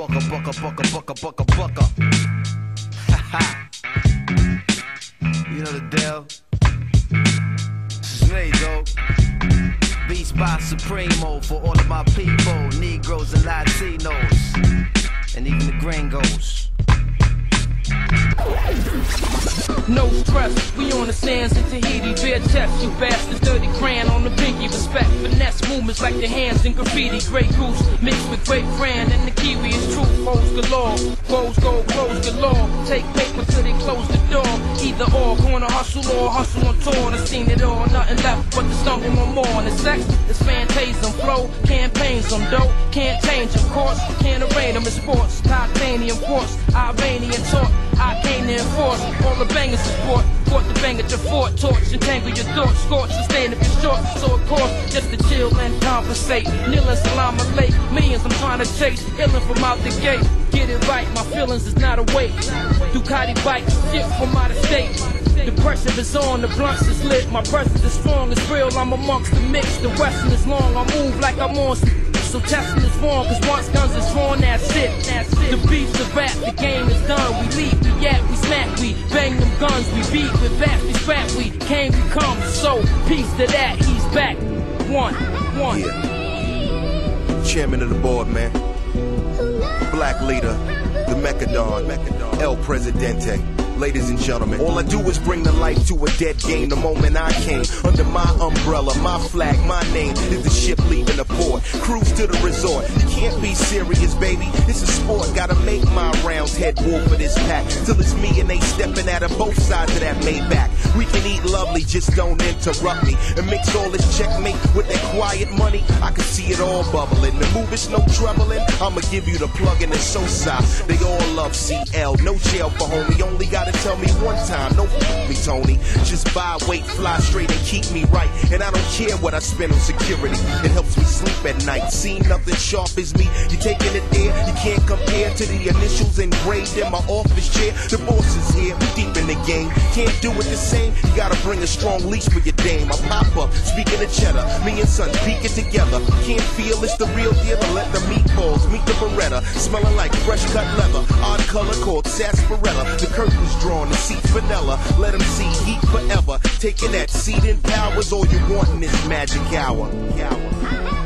bucka, bucka, bucka, bucka, bucka, bucka. Ha ha. You know the deal. This is me, though. Beast by Supremo for all of my people, Negroes and Latinos, and even the gringos. No stress, we on the sands in Tahiti, bare chest, you bastards, 30 grand on the pinky, respect, like the hands in graffiti, Grey Goose, mixed with Great Fran, and the Kiwi is true, foes galore, foes go, close galore, take paper till they close the door, either or, gonna hustle or hustle on tour, I've seen it all, nothing left but the stumble on more, and the sex is phantasm, flow, campaigns, I'm dope, can't change, of course, can't arrange them in sports, titanium force, Iranian talk, I came to enforce all the bangers support. The bang at your fort, torch, entangle your thoughts, scorch, sustain if you're short. So of course, just to chill and compensate. Kneeling salam late, millions I'm trying to chase, illin' from out the gate. Get it right, my feelings is not a weight. Ducati bikes, shit from out of state. The pressure is on, the blunts is lit. My presence is strong, it's real. I'm amongst the mix. The western is long, I move like I'm on. So testing is wrong, cause once guns is drawn, that's it. That's it. The beef's a rap, the game is done. We leave, we yap, we smack, we bang them guns, we beat with bats, we scrap, we came, we come. So, peace to that, he's back. One, one. Yeah. Chairman of the board, man. Black leader, the Mechadon, El Presidente. Ladies and gentlemen, all I do is bring the life to a dead game. The moment I came, under my umbrella, my flag, my name is the ship leaving the port. Cruise to the resort. Can't be serious, baby. This is sport. Gotta make my rounds, head wolf for this pack. Till it's me and they stepping out of both sides of that Maybach. We can eat lovely, just don't interrupt me. And mix all this checkmate with that quiet money. I can see it all bubbling. The move is no troubling. I'ma give you the plug and it's so soft. They all love CL. No jail for homie. Only gotta tell me one time. No f me, Tony. Just buy, wait, fly straight and keep me right. And I don't care what I spend on security. It helps me sleep at night. See nothing sharp as me. You taking it there. You can't compare to the initials engraved in my office chair. The boss is here. We deep in the game. Can't do it the same. You gotta bring a strong leash for your dame. I pop up, speaking of cheddar. Me and son peeking together. Can't feel it's the real deal. I let the meatballs meet the Beretta. Smelling like fresh cut leather. Odd color called sarsaparilla. The curtains drawn, the seat vanilla. Let them see heat forever. Taking that seat in power's all you want in this magic hour. hour.